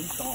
Então,